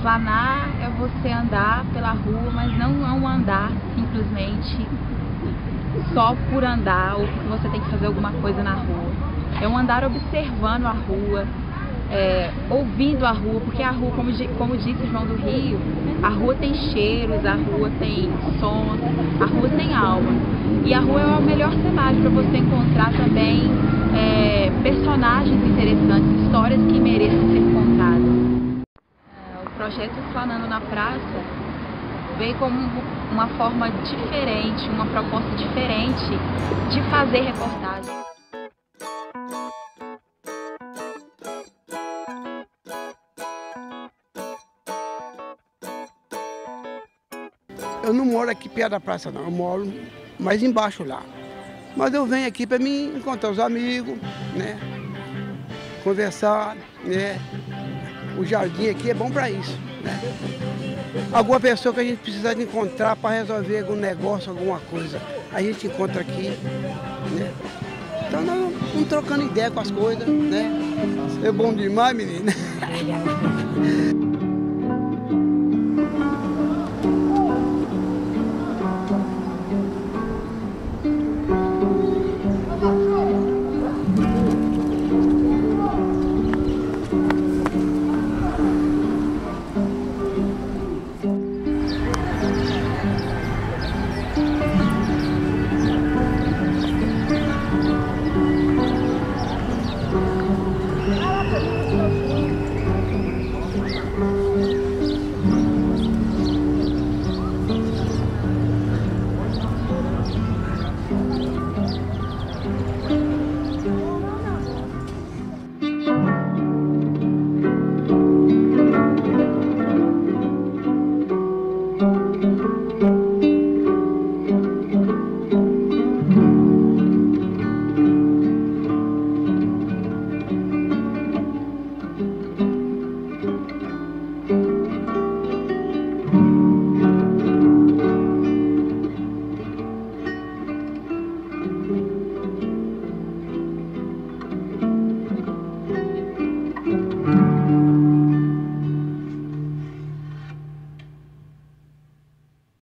planar, é você andar pela rua, mas não é um andar simplesmente só por andar ou porque você tem que fazer alguma coisa na rua. É um andar observando a rua, é, ouvindo a rua, porque a rua, como, como disse João do Rio, a rua tem cheiros, a rua tem sons, a rua tem alma. E a rua é o melhor cenário para você encontrar também é, personagens interessantes, histórias que mereçam ser contadas. Projeto Flanando na Praça veio como uma forma diferente, uma proposta diferente de fazer reportagem. Eu não moro aqui perto da praça não, eu moro mais embaixo lá. Mas eu venho aqui para me encontrar os amigos, né? Conversar, né? O jardim aqui é bom para isso, né? Alguma pessoa que a gente precisa de encontrar para resolver algum negócio, alguma coisa, a gente encontra aqui, né? Então nós vamos trocando ideia com as coisas, né? É bom demais, menina.